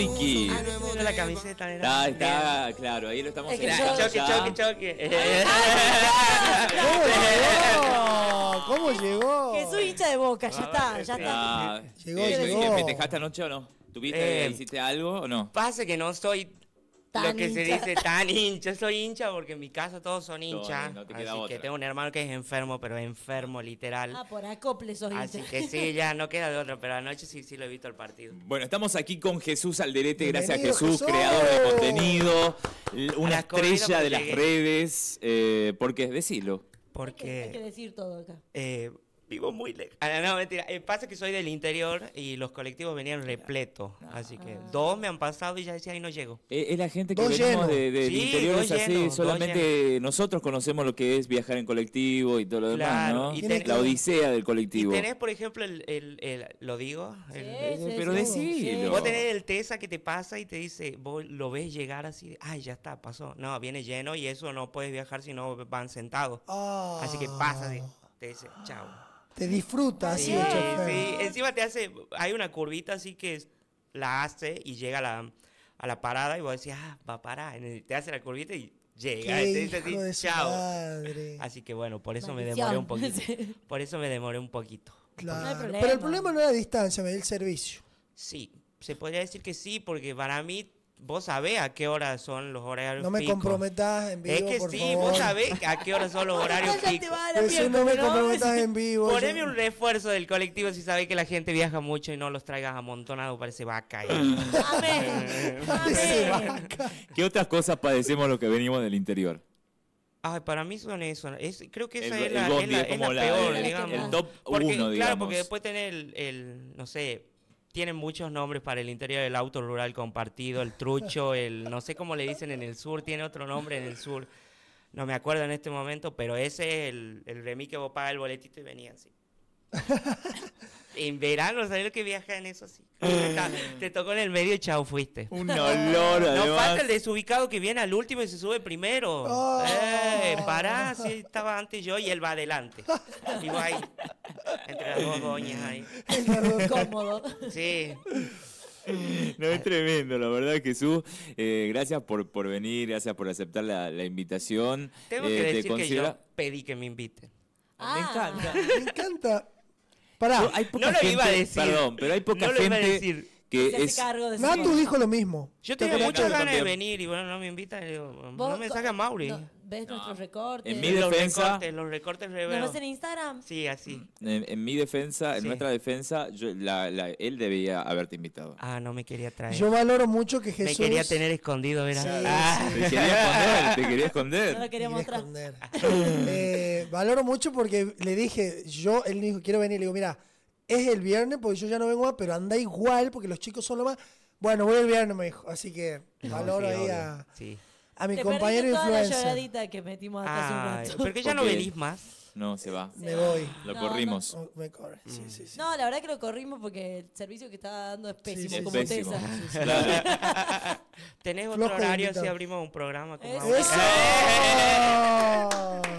Vicky. Ah, no hemos la camiseta. Está, está, claro, ahí lo estamos Es que Choque, choque, choque. ¿Cómo llegó? ¿Cómo llegó? Jesús hincha de boca, ya está, ya está. Ah, Llegó, eh, llegó. ¿Festejaste anoche o no? ¿Tuviste, Eh, hiciste algo o no? Pasa que no soy Tan lo que se dice tan hincha. Soy hincha porque en mi casa todos son hinchas. no te queda así otra. que tengo un hermano que es enfermo, pero enfermo literal. Ah, por acople sos hincha. Así que sí, ya no queda de otro, pero anoche sí, sí lo he visto el partido. Bueno, estamos aquí con Jesús Alderete, gracias Bienvenido, Jesús, Jesús. creador de contenido, una estrella de porque las llegué. redes, eh, ¿por qué? Decilo. Hay que, hay que Porque decir todo acá. eh, vivo muy lejos. Ah, no, mentira. Eh, pasa que soy del interior y los colectivos venían repletos. Así que Ah. dos me han pasado y ya decía, ahí no llego. Eh, Es la gente que Dos venimos llenos. de, del Sí, interior, es así, llenos, solamente nosotros conocemos lo que es viajar en colectivo y todo lo demás, Claro, ¿no? y ten- La odisea del Y colectivo. tenés, por ejemplo, el, el- el- lo digo, el- Sí, sí, pero sí. decilo. Vos tenés el TESA que te pasa y te dice, vos lo ves llegar así, de, ay, ya está, pasó. No, viene lleno y eso no puedes viajar si no van sentados. Ah. Así que pasa, te dice, chao. Te disfruta así Sí, el chofer. sí, encima te hace, hay una curvita así que es- la hace y llega a la, a la parada y vos decís, ah, va a parar. Y te hace la curvita y llega. Qué te dice hijo de así, su chao. madre. Así que bueno, por eso me demoré un poquito. Sí. Por eso me demoré un poquito. Claro. No hay problema. Pero el problema no era la distancia, me el servicio. Sí, se podría decir que sí, porque para mí, vos sabés a qué hora son los horarios No me picos. comprometas en vivo, Es que por sí, favor. vos sabés a qué hora son los horarios la Jesús, piel, no me comprometas en vivo. Poneme yo- un refuerzo del colectivo si sabés que la gente viaja mucho y no los traigas amontonados, parece vaca. y- Amén. Ese Amén. vaca. ¿Qué otras cosas padecemos los que venimos del interior? Ay, para mí son eso. Es, creo que esa El- es el la, es bondi la- es es como la la- peor, el- digamos. el top Porque, uno, Claro, digamos. porque después tener el, el, no sé, tienen muchos nombres para el interior, el auto rural compartido, el trucho, el, no sé cómo le dicen en el sur, tiene otro nombre en el sur. No me acuerdo en este momento, pero ese es el, el remí que vos pagas el boletito y venía así. en verano, ¿sabes lo que viaja en eso así? Te tocó en el medio y chao, fuiste. Un olor, No además. falta el desubicado que viene al último y se sube primero. Oh. Eh, pará, si estaba antes yo y él va adelante. Y vos ahí, entre las dos doñas ahí. Cómodo. Sí. No, es tremendo, la verdad, Jesús. Eh, gracias por, por venir, gracias por aceptar la, la invitación. Tengo Eh, que te decir que considera- yo pedí que me inviten. Ah. Me encanta. Me encanta. Pará, Hay poca No lo gente, iba a decir. Perdón, pero hay poca No lo iba a gente decir. Que Se es. cargo de Natu dijo lo mismo. Yo ¿Te tenía muchas Yo ganas de venir y bueno, no me invitan. digo, ¿Vos no me saca Mauri. no, ¿Ves nuestros recortes? En mi los defensa- recortes, los recortes re ¿Nos veo. ves en Instagram? Sí, así. En, en mi defensa, en Sí. nuestra defensa, yo- la- la- él debía haberte invitado. Ah, no me quería traer. Yo valoro mucho que me Jesús... quería tener escondido, ¿verdad? Sí, Ah. Te quería esconder, te quería No esconder. lo quería mostrar. esconder. Eh, valoro mucho porque le dije, yo, él me dijo, quiero venir. Le digo, mira, es el viernes porque yo ya no vengo más, pero anda igual porque los chicos son lo más. Bueno, voy el viernes, me dijo. Así que No, valoro sí, ahí obvio. a, Sí. a mi Te compañero toda la influencer. lloradita que metimos hasta hace un Ay, rato. pero que ya no Porque- venís más. No, se va. Me voy. Lo No, corrimos. Oh, me corre. Sí, sí, sí. No, la verdad que lo corrimos porque el servicio que estaba dando es pésimo, sí, como Pésimo. Tesa. Claro. Tenés otro Flojo de horario si abrimos un programa como Eso. ahora.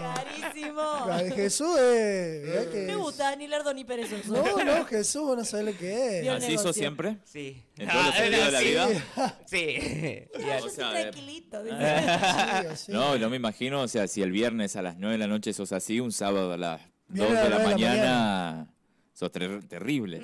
De Jesús es. mirá que Me gusta, ni lerdo ni perezoso. No, no, Jesús, vos no sabés lo que es. ¿Así hizo siempre? Sí. ¿En todos los sentidos de la sí. vida? Sí. Y Ah, así- yo soy eh, tranquilito. No, no me imagino, o sea, si el viernes a las 9 de la noche sos así, un sábado a las 2 Viernes a de la mañana, sos ter- terrible.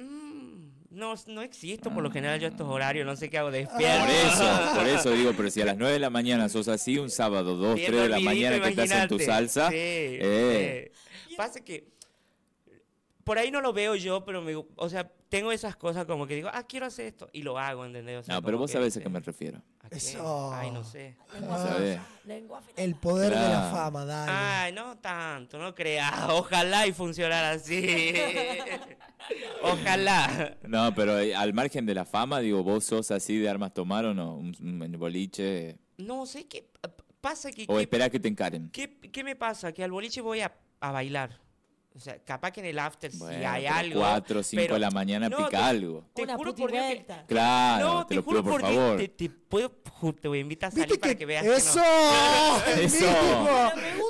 No, no existo por lo general yo estos horarios, no sé qué hago Por despierto. eso, por eso digo, pero si a las 9 de la mañana sos así, un sábado, 2, Bien 3 de la mañana que estás en tu salsa, Sí, eh, sí. Pasa que por ahí no lo veo yo, pero me, o sea, tengo esas cosas como que digo, ah, quiero hacer esto y lo hago, ¿entendés? O sea, no, pero vos sabés a qué me refiero. ¿a qué? Eso. Ay, no sé. Lengua afilada. El poder de la Claro. fama, dale. Ay, no tanto, no creas. Ojalá y funcionara así. Ojalá. No, pero eh, al margen de la fama, digo, vos sos así de armas tomar o no, un, un boliche, No sé qué pasa que... o que- esperá que te encaren. ¿Qué, qué me pasa? Que al boliche voy a, a bailar. O sea, capaz que en el after si Bueno, hay algo. 4 o 5 pero- de la mañana No, pica te- algo. Te Una juro por Dios que- vuelta. Claro, no, te lo pido por Dios, favor. te, te- puedo, te voy a invitar a salir ¿Viste para que, que, veas que no. eso? El Eso.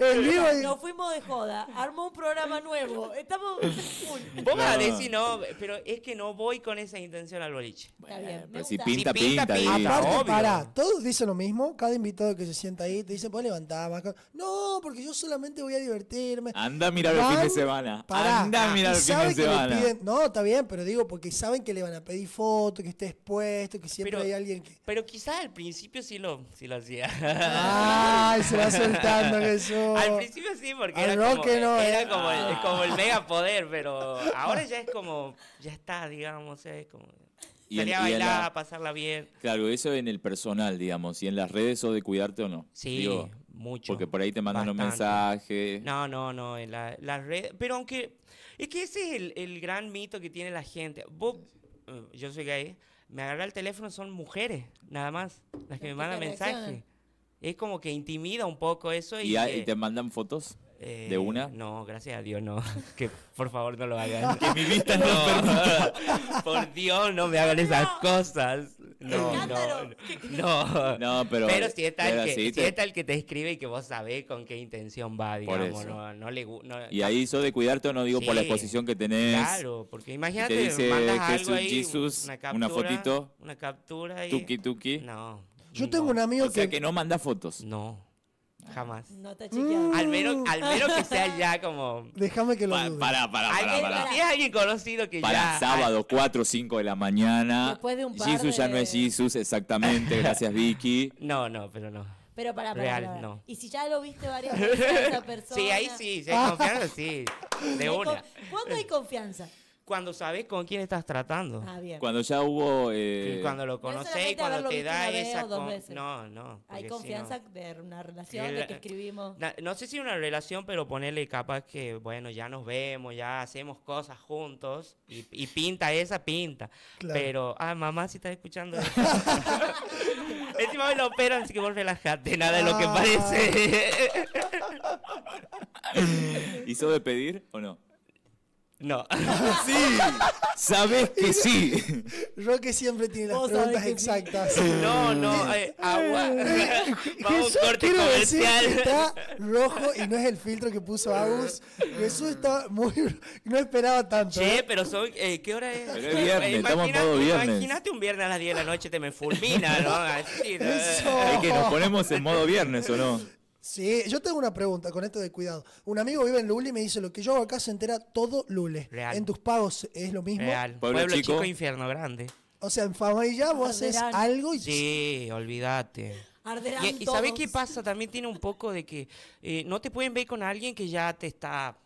El que vivo y- Nos fuimos de joda. Armó un programa nuevo. Estamos. Vos vas a No. decir no, pero es que no voy con esa intención al boliche. Está bien. me Pero si gusta. pinta, Si pinta, pinta. Aparte- pará, todos dicen lo mismo. Cada invitado que se sienta ahí te dice, puedes levantar más. cosas". No, porque yo solamente voy a divertirme. Anda a mirar el fin de Van- semana. Pará, Anda a mirar y el fin saben de que le semana. piden- no, está bien, pero digo, porque saben que le van a pedir fotos, que esté expuesto, que siempre Pero- hay alguien que. Pero quizás al principio sí lo, sí lo hacía. Ay, se va soltando Jesús. Al principio sí, porque Al era, como, Roque no, era eh. como, el, como el mega poder, pero ahora ya es como, ya está, digamos, es como... Y en- Salir a bailar, la- pasarla bien. Claro, eso en el personal, digamos. Y en las redes o de cuidarte o no. Sí, Digo, mucho. porque por ahí te mandan un bastante. mensaje. No, no, no, en la, las redes. Pero aunque. Es que ese es el, el gran mito que tiene la gente. Vos, eh, yo soy gay, me agarra el teléfono, son mujeres, nada más, las que me mandan mensajes. Es como que intimida un poco eso. Y, ¿Y, a- que, y te mandan fotos? Eh, de una? No, gracias a Dios, no. que por favor no lo hagan. Que mi vista no, no, por Dios, no me hagan esas cosas. No, no, no. No, pero. Pero si está, el que, si te- está el que te escribe y que vos sabés con qué intención va, digamos, eso. no, no le Y ahí sos de cuidarte o no digo por la exposición que tenés. Claro, porque imagínate, te dice mandas algo Jesús, ahí, Jesus, una, una captura, fotito, una captura y... Tuki tuki. No. Yo tengo un amigo O sea que. que no manda fotos. No, jamás. No está chequeado. Al menos, al menos que sea ya como... Déjame que lo Pa- dude. Para, para, para, alguien- para. Si es alguien conocido que Para ya... sábado, 4 o 5 de la mañana. Después de un par Jesus ya no es Jesus, exactamente. Gracias, Vicky. No, no, pero no. Pero para, para, Real, para. no. Y si ya lo viste varias veces a esa persona. Sí, ahí sí, si hay confianza, sí. De una. ¿Cuándo hay confianza? Cuando sabes con quién estás tratando. Ah, bien. Cuando ya hubo. eh, Y cuando lo No conoces y cuando te da esa... con-. No, no. Hay si confianza no- de una relación, de que escribimos. No sé si una relación, pero ponerle capaz que, bueno, ya nos vemos, ya hacemos cosas juntos y, y pinta esa, pinta. Claro. Pero, ah, mamá, si estás escuchando. Encima me lo operan, así que vos relajate, nada de lo que Ah. parece. ¿Hizo de pedir o no? No. Sí, sabes que sí. Roque siempre tiene las sabés preguntas que sí. exactas. No, no, eh, agua. Vamos Jesús, corte quiero decir comercial. que está rojo y no es el filtro que puso Agus. Jesús está muy... No esperaba tanto. Che, ¿eh? pero son, eh, ¿qué hora es? Pero es viernes, Eh, estamos modo viernes. Imagínate un viernes a las 10 de la noche te me fulmina, ¿no? Así, ¿no? Eso. Es que nos ponemos en modo viernes o no. Sí, yo tengo una pregunta con esto de cuidado. Un amigo vive en Lule y me dice, lo que yo hago acá se entera todo Lule. Real. ¿En tus pagos es lo mismo? Real. Pueblo Pueblo, chico. chico. infierno grande. O sea, en Fama y ya vos haces algo y... Sí, olvídate. Arderán Y, y ¿sabés qué pasa? También tiene un poco de que eh, no te pueden ver con alguien que ya te está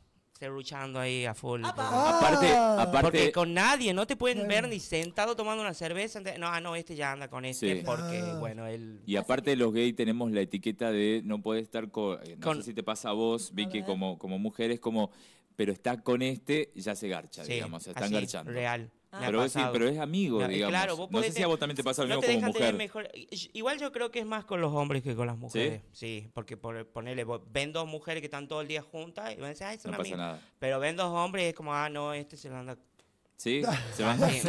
ahí a full. Ah. Aparte, Porque con nadie, no te pueden Bueno. ver ni sentado tomando una cerveza. No, ah, no, este ya anda con este Sí. porque, Ah. bueno, él... Y aparte los gays tenemos la etiqueta de no puede estar con, eh, no Con- sé si te pasa a vos, Vicky, ver. como, como mujer, es como, pero está con este, ya se garcha, Sí, digamos, se están así, garchando. Real. Ha Pero, es, pero es amigo, No, digamos. claro, vos no sé si a vos también te pasa lo no mismo te como mujer. mejor. Igual yo creo que es más con los hombres que con las mujeres. Sí, porque por ponerle, ven dos mujeres que están todo el día juntas y van a decir, ay, son No pasa amigas". nada. Pero ven dos hombres y es como, ah, no, este se lo anda. ¿Sí? Se van- se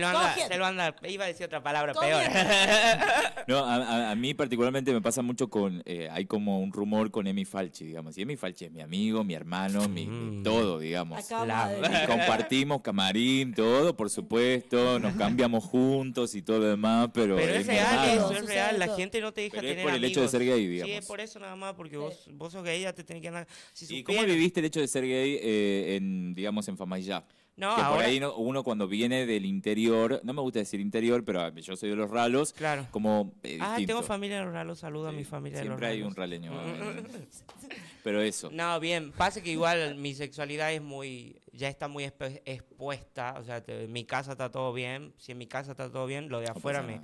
lo anda, se lo anda. Iba a decir otra palabra Cogiendo. peor. No, a, a- a mí particularmente me pasa mucho con, eh, hay como un rumor con Emi Falchi, digamos. Y Emi Falchi es mi amigo, mi hermano, mi, mi Mm. todo, digamos. La- de- Y compartimos camarín, todo, por supuesto, nos cambiamos juntos y todo lo demás, pero, Pero es real, hermano. eso es real. La gente no te deja Pero es tener por el hecho de amigos. ser gay, Sí, digamos. es por eso nada más, porque Sí. vos, vos sos gay, ya te tenés que andar. Si ¿Y cómo viviste el hecho de ser gay eh, en, digamos, en Famayá? No, que por ahora- ahí no- uno cuando viene del interior, no me gusta decir interior, pero ah, yo soy de los ralos, Claro. como eh, Ah, distinto. tengo familia de los ralos. Saludo a mi familia de los Siempre hay un ralos. raleño. eh, pero eso. No, bien, pasa que igual mi sexualidad es muy, ya está muy expuesta, o sea, te- en mi casa está todo bien, si en mi casa está todo bien, lo de afuera me,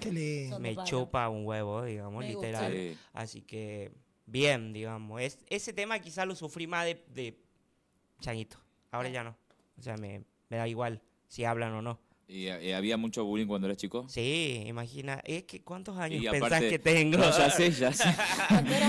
me chupa un huevo, digamos, Me literal. Sí. Así que, bien, digamos, es, ese tema quizá lo sufrí más de, de changuito, ahora ya no, o sea, me, me da igual si hablan o no. ¿Y, eh, había mucho bullying cuando eras chico? Sí, imagina. Es que ¿cuántos años Y pensás aparte- que tengo? No, ya sé, ya sé.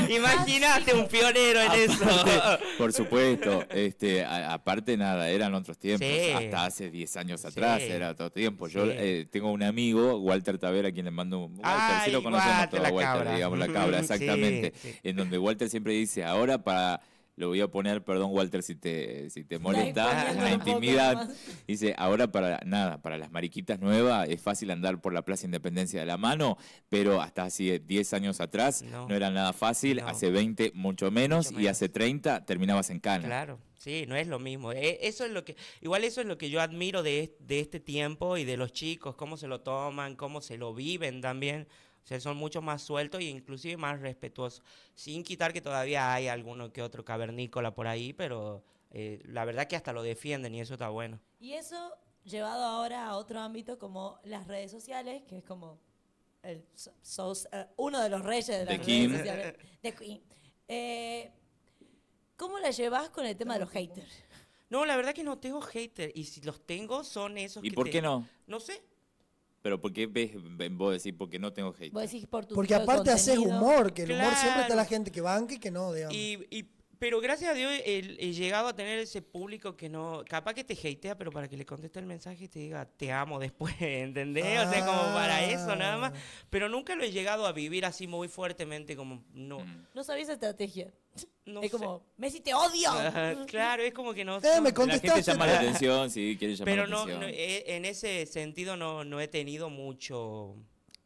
Imagínate un pionero en eso. Por supuesto, este, a- aparte nada, eran otros tiempos, Sí. hasta hace 10 años atrás Sí. era otro tiempo. Yo Sí. eh, tengo un amigo, Walter Tavera, a quien le mando un... Walter, sí Ay, lo conocemos Walter, Walter, cabra. digamos, la cabra, Sí, exactamente. sí. En donde Walter siempre dice, ahora para... Lo voy a poner, perdón Walter si te, si te molesta, la intimidad. Dice, ahora para nada, para las mariquitas nuevas es fácil andar por la Plaza Independencia de la mano, pero hasta hace 10 años atrás no, No. era nada fácil, No. hace 20 mucho menos, Mucho y menos. hace 30 terminabas en cana. Claro, sí, no es lo mismo. E- Eso es lo que, igual eso es lo que yo admiro de, de este tiempo y de los chicos, cómo se lo toman, cómo se lo viven también. O sea, son mucho más sueltos e inclusive más respetuosos. Sin quitar que todavía hay alguno que otro cavernícola por ahí, pero eh, la verdad que hasta lo defienden y eso está bueno. Y eso llevado ahora a otro ámbito como las redes sociales, que es como el, so- sos, eh, uno de los reyes de las The redes King. sociales. The Queen. Eh, ¿Cómo la llevas con el tema de los haters? No, la verdad que no tengo hater y si los tengo son esos ¿Y que por te- qué no? No sé. Pero ¿por qué ves, vos decir porque no tengo hate? Vos decís por tu Porque aparte haces humor, que el humor siempre está la gente que banca y que no, digamos. Y, y- pero gracias a Dios he, he llegado a tener ese público que no, capaz que te hatea, pero para que le conteste el mensaje y te diga te amo después, ¿entendés? O sea, como para eso nada más. Ah. Pero nunca lo he llegado a vivir así muy fuertemente como, no, Mm. No sabía esa estrategia. no es sé. como, Messi, te odio. Ajá, claro, es como que no Eh, no- me La gente llama la atención, sí, quiere llamar Pero la no, atención. no, eh, en ese sentido no, no he tenido mucho...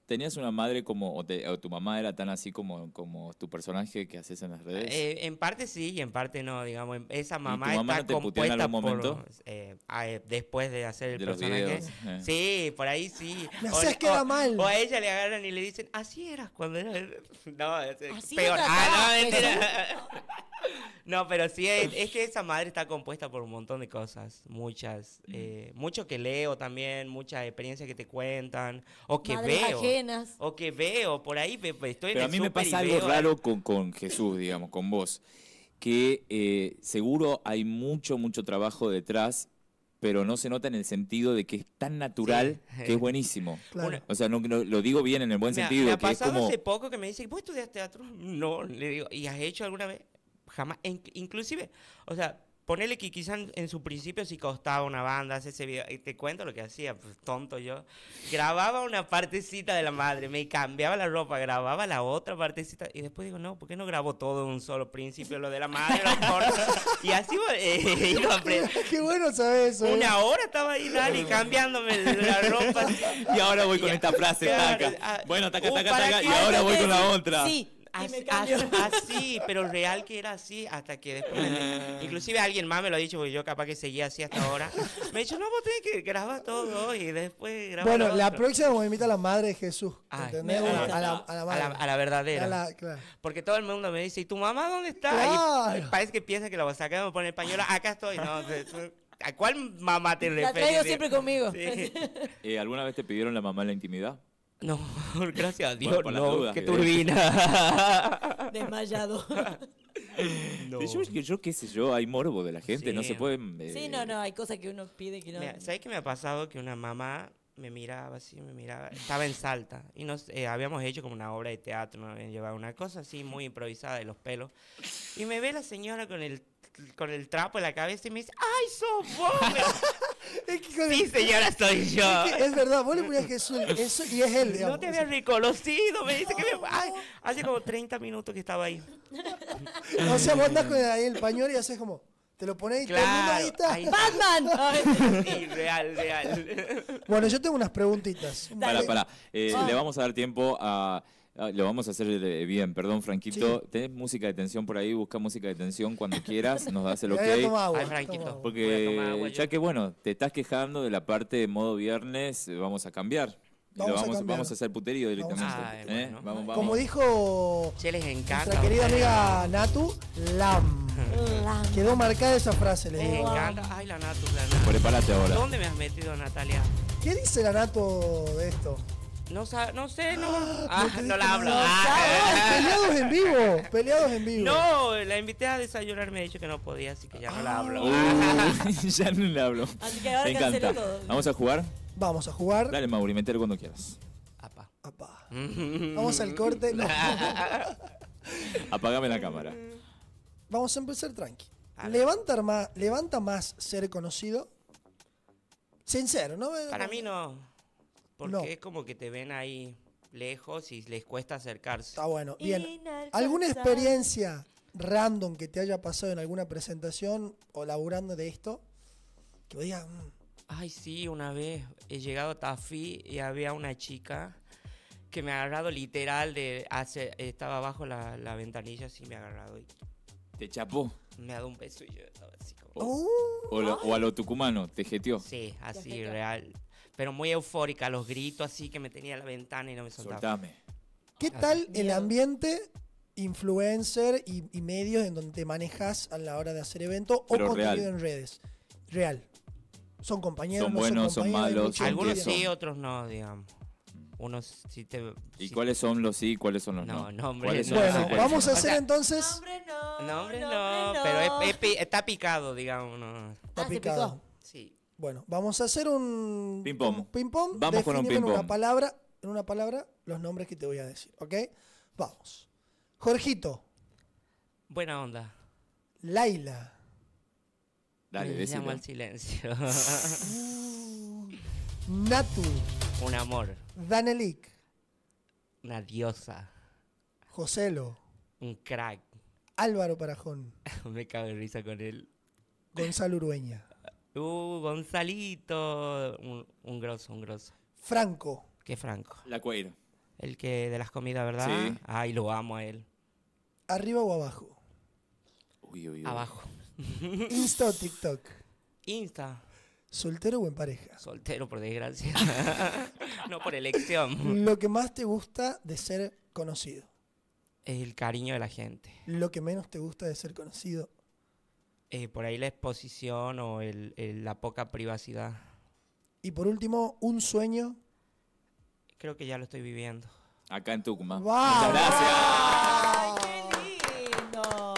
¿Tenías una madre como, o, te- o tu mamá era tan así como, como tu personaje que haces en las redes? Eh, en parte sí y en parte no, digamos. Esa mamá, tu mamá está no te puteó en compuesta algún por, momento? eh, ah, eh, después de hacer el de los personaje. videos. eh. Sí, por ahí sí. Me O- o- mal. O a ella le agarran y le dicen, así eras cuando eras... No, es peor. me Ah, no, tratabas, mentira. No, pero sí, es, es que esa madre está compuesta por un montón de cosas, muchas. Mm. eh, mucho que leo también, muchas experiencias que te cuentan, o que Madres veo. ajenas. O que veo, por ahí estoy Pero a en mí el me pasa algo raro con, con Jesús, digamos, con vos. Que eh, seguro hay mucho, mucho trabajo detrás, pero no se nota en el sentido de que es tan natural Sí. que es buenísimo. Claro. O sea, no, no- lo digo bien en el buen Me ha- sentido, me ha que es pasado como... hace poco que me dice, ¿vos estudias teatro? No, le digo, ¿y has hecho alguna vez? Jamás. En- inclusive, o sea, ponerle que quizás en, en su principio sí costaba una banda, hacer ese video. Y te cuento lo que hacía, pues tonto yo. Grababa una partecita de la madre, me cambiaba la ropa, grababa la otra partecita. Y después digo, no, ¿por qué no grabo todo en un solo principio? Lo de la madre, lo corto. Y así eh, iba aprendiendo. Qué bueno sabes eso. ¿eh? Una hora estaba ahí, Dani, cambiándome la ropa. Y ahora voy con esta frase, taca. ah, Bueno, taca, uh, taca, taca. Y ahora voy con la otra. Sí, As- me cambio. as- Así, pero real que era así hasta que después. inclusive alguien más me lo ha dicho, porque yo capaz que seguía así hasta ahora. Me ha dicho, no, vos tenés que grabar todo y después grabar. Bueno, la otro". próxima me invita a la madre de Jesús. Ay, ¿Entendés? me A la, a la- a la a madre. la, a la verdadera. A la- claro. Porque todo el mundo me dice, ¿y tu mamá dónde está? Claro. Y parece que piensa que la voy a sacar, me pone el pañuelo. Acá estoy. No, ¿A cuál mamá te La referís? traigo siempre conmigo. Sí. Eh, ¿Alguna vez te pidieron la mamá en la intimidad? No, gracias a Dios, Bueno, por las no. dudas, qué que- turbina. Desmayado. No. Yo, yo qué sé yo, hay morbo de la gente, no Sí. se pueden... eh, Sí, no, no, hay cosas que uno pide que no. Mira, ¿Sabes qué me ha pasado? Que una mamá me miraba así, me miraba. Estaba en Salta y nos eh, habíamos hecho como una obra de teatro, nos habían llevado una cosa así muy improvisada de los pelos. Y me ve la señora con el con el trapo en la cabeza y me dice, ¡ay, sos vos! Es que con sí, el- señora, soy yo. es que es verdad, vos le ponías Jesús eso y es él, digamos. No te había reconocido, me dice que me... Ay, hace como 30 minutos que estaba ahí. O sea, vos andás con el- ahí el pañuelo y haces como, te lo pones y todo el mundo ahí está. ¡Batman! Sí, real, real. Bueno, yo tengo unas preguntitas. Para, para. Eh. Le vamos a dar tiempo a. a- Lo vamos a hacer de- bien, perdón, Franquito. ¿Tenés música de tensión por ahí? Busca música de tensión cuando quieras, nos das el ok. toma agua, Ay, Franquito. agua. Porque ya que bueno, te estás quejando de la parte de modo viernes, vamos a cambiar. Vamos a vamos, cambiar. vamos a hacer puterío directamente. Ay, ¿eh? bueno. Vamos, vamos. Como dijo Che, les encanta. nuestra querida amiga Natu, Lam. La- Quedó marcada esa frase, le Les digo. encanta. Ay, la Natu, la Natu. Prepárate ahora. ¿Dónde me has metido, Natalia? ¿Qué dice la Nato de esto? No, sa- no sé, no. Ah, te no la hablo. Ah. Peleados en vivo, peleados en vivo. No, la invité a desayunar, me ha dicho que no podía, así que ya no la hablo. Uh, ya no le hablo. Así que ahora Me encanta. todo. Vamos a jugar. Vamos a jugar. Dale, Mauri, meter cuando quieras. Apa. Apá. Vamos al corte. No. Apagame la cámara. Vamos a empezar tranqui. A. Levanta más, levanta más ser conocido. Sincero, ¿no? Para mí no. Porque No. es como que te ven ahí lejos y les cuesta acercarse. Está bueno. Bien. ¿Alguna experiencia random que te haya pasado en alguna presentación o laburando de esto? Que vos digas, mm, Ay, sí, una vez he llegado a Tafí y había una chica que me ha agarrado literal de hace, estaba abajo la, la ventanilla así me ha agarrado y ¿Te chapó? me ha dado un beso y yo estaba así como "Uh, O, lo- o a lo tucumano, te jeteó. sí, así real, pero muy eufórica, los gritos así que me tenía la ventana y no me soltaba. Soltame. ¿Qué tal el Miedo. ambiente influencer y, y medios en donde te manejas a la hora de hacer eventos o contenido real. en redes? Real. ¿Son compañeros? Son no buenos, son compañeros? Malos, Algunos sí, otros no, digamos. Unos sí te ¿Y sí- cuáles son los sí y cuáles son los no? No, nombres ¿Cuáles no. sí, Bueno, vamos a hacer entonces. Nombre no. Nombre no, nombre pero es- es está picado, digamos. no. Está Ah, se picado. Bueno, vamos a hacer un Ping-pong. un ping-pong. Vamos con un definiendo en ping-pong. una palabra, en una palabra, los nombres que te voy a decir, ¿ok? Vamos. Jorgito, Buena onda. Laila, Dale, Me llamo al silencio. Natu, Un amor. Danelik, Una diosa. Joselo, Un crack. Álvaro Parajón, Me cago de risa con él. Gonzalo Urueña, Uh, Gonzalito. Un, un grosso, un grosso. Franco, Qué franco. La cueira. El que de las comidas, ¿verdad? Sí. Ay, lo amo a él. arriba o abajo, Uy, uy, uy. Abajo. Insta o TikTok, Insta. soltero o en pareja. Soltero, por desgracia. no por elección. Lo que más te gusta de ser conocido, El cariño de la gente. lo que menos te gusta de ser conocido, Eh, por ahí la exposición o el- el- la poca privacidad. y por último, un sueño. Creo que ya lo estoy viviendo. Acá en Tucumán. Gracias. Ay, qué lindo.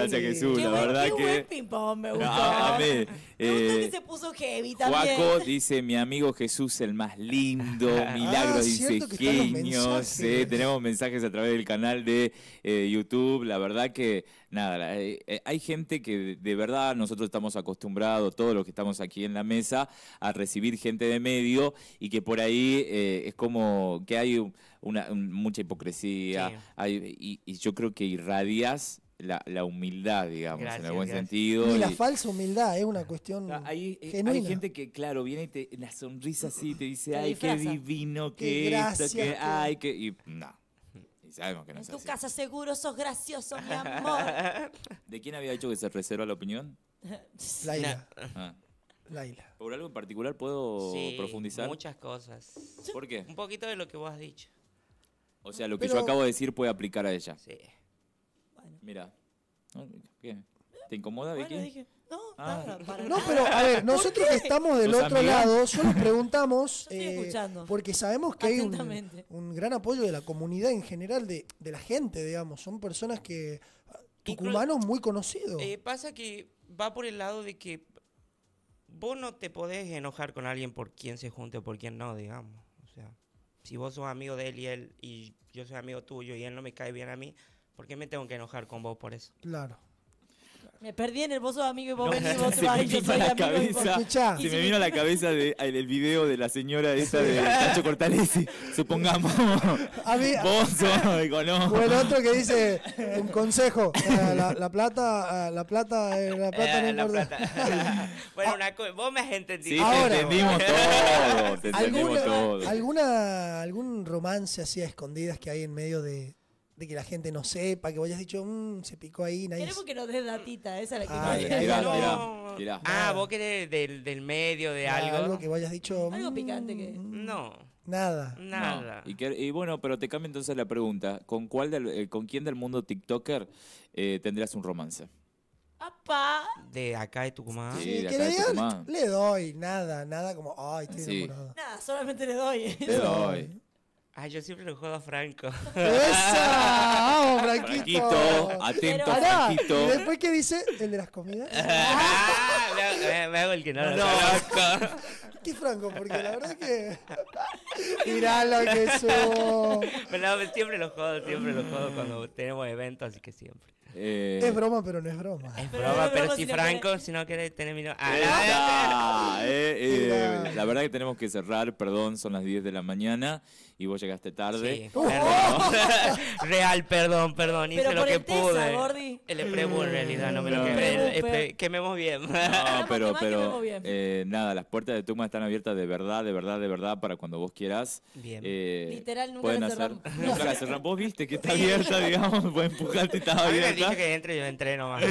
Gracias, Jesús. Qué La buen, verdad qué buen que. ping-pong, me gustó. Amé. Me gustó Eh, que se puso heavy también. Juaco dice, mi amigo Jesús el más lindo, Milagros Ah, dice genios, eh, tenemos mensajes a través del canal de eh, YouTube, la verdad que, nada, eh, eh, hay gente que de, de verdad nosotros estamos acostumbrados, todos los que estamos aquí en la mesa, a recibir gente de medio y que por ahí eh, es como que hay un- una, un- mucha hipocresía, Sí. hay- y, y yo creo que irradias la, la humildad, digamos, en Gracias, el buen gracias. sentido. Y la y- falsa humildad es una cuestión Ah, Hay, eh, genuina. hay gente que, claro, viene y te, la sonrisa así te dice, ay, qué divino Qué que esto, gracia que, que- ay, que... Y no, y sabemos que no En es tu así. casa seguro sos gracioso, mi amor. ¿De quién había dicho que se reserva la opinión? Laila. Ah, Laila. ¿Por algo en particular puedo Sí, profundizar? Muchas cosas. ¿Por qué? Un poquito de lo que vos has dicho. O sea, lo que Pero- yo acabo de decir puede aplicar a ella. Sí. Bueno, Mira. ¿Te incomoda, bueno, Vicky? dije, no, Ah. nada, para No, nada. pero a ver, nosotros que estamos del ¿Sos otro lado, solo preguntamos, Yo estoy eh, escuchando. porque sabemos que hay un, gran apoyo de la comunidad en general, de, de la gente, digamos. Son personas que, tucumanos muy conocidos. Eh, pasa que va por el lado de que vos no te podés enojar con alguien por quién se junte o por quién no, digamos. O sea, si vos sos amigo de él y él y yo soy amigo tuyo y él no me cae bien a mí, ¿por qué me tengo que enojar con vos por eso? Claro. Me perdí en el vos sos amigo y vos No, venís, vos se te vas me y yo vino soy a la amigo y vos- cabeza. Se me vino a la cabeza de- el, el video de la señora esa de Nacho Cortalesi. Supongamos, A mí, vos sos, digo, no. o el otro que dice, un consejo, eh, la, la plata, eh, la plata, eh, la plata Eh, no la importa. plata. bueno, una co- vos me has entendido. Sí, Ahora. te entendimos todo, te entendimos ¿Alguna, todo. alguna, ¿Algún romance así a escondidas que hay en medio de, de que la gente no sepa, que vos hayas dicho, "Mm, se picó ahí, nadie Queremos que nos des datita, esa es la que Ah, Tirá, no. tirá. Ah, vos querés del, del medio, de Ah, algo. que vos hayas dicho. Algo "Mm, picante que- No, Nada. No. nada. Y, que- y bueno, pero te cambio entonces la pregunta. ¿Con cuál del- eh, con quién del mundo TikToker eh, tendrías un romance? ¡Apa! De acá de Tucumán. Sí, Sí, de que acá le de digan, Tucumán. le doy, nada, nada como, ay, estoy Sí. enamorado. Nada, solamente le doy. Te doy. Ay, yo siempre lo juego a Franco. ¡Esa! ¡Vamos, Franquito! Franquito, atento, Pero- Franquito. ¿y después qué dice? ¿El de las comidas? Ah, me, hago- me- me hago el que no lo No. conozco. ¿Qué Franco? Porque la verdad que... Mirá lo que subo. Pero no, siempre lo juego, siempre lo juego cuando tenemos eventos, así que siempre. Eh, Es broma, pero no es broma. Es Pero broma, no, pero broma si si Franco, si no querés tener mi... no- Ah, eh, eh, la verdad que tenemos que cerrar, perdón, son las 10 de la mañana y vos llegaste Sí, tarde. perdón. Real, perdón, perdón, hice Pero lo por que el Tesa, pude. Gordi. El Esprebu en realidad, no me lo quemé. Quememos bien. No, pero, pero eh, nada, las puertas de Tuma están abiertas de verdad, de verdad, de verdad para cuando vos quieras. Bien. Eh, Literal, nunca pueden la hacer, nunca la cerramos. Vos viste que está abierta, digamos, pueden empujarte y estaba abierta. dicho que entre, yo entré nomás.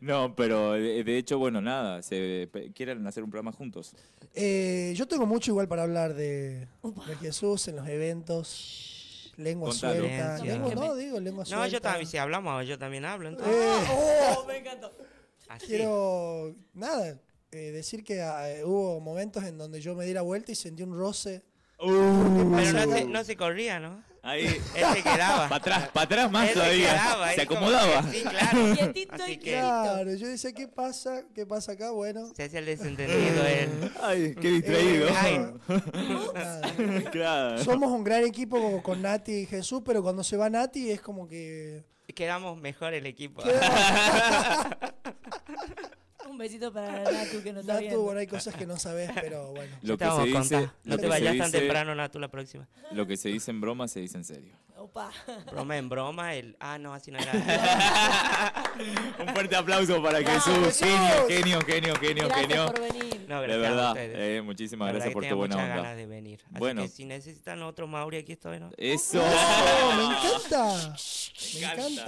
No, pero de, de hecho, bueno, nada, se quieren hacer un programa juntos. Eh, yo tengo mucho igual para hablar de, de Jesús en los eventos. Lengua Contalo. suelta. Lengua, no, digo lengua suelta. No, yo también, si hablamos, yo también hablo. Entonces, Eh, Oh, me encantó. así. quiero, nada, eh, decir que ah, eh, hubo momentos en donde yo me di la vuelta y sentí un roce. Pero no se, no se corría, ¿no? Ahí, Él se quedaba. para atrás, para atrás más Él se todavía. quedaba, Se acomodaba. que Sí, claro. Quietito Así y que Claro, yo decía, ¿qué pasa? ¿Qué pasa acá? Bueno, se hace el desentendido él. Ay, qué distraído. Ay. claro. Somos un gran equipo con- con Nati y Jesús, pero cuando se va Nati es como que... Quedamos mejor el equipo. Un besito para Natu que no está Natu, viendo. bueno, hay cosas que no sabes, pero bueno. Lo que se dice, No te vayas tan temprano, Natu, la próxima. Lo que se dice en broma se dice en serio. Opa. Broma en broma, el... Ah, no, así no era. Un fuerte aplauso para Jesús. Jesús! Genio, genio, genio, genio, Gracias genio. por venir. No, De gracias a verdad, ustedes. eh, muchísimas verdad gracias por tu buena onda. ganas de venir. Así Bueno. que si necesitan otro Mauri, aquí estoy, ¿no? Eso. ¡Oh, me encanta! Me encanta.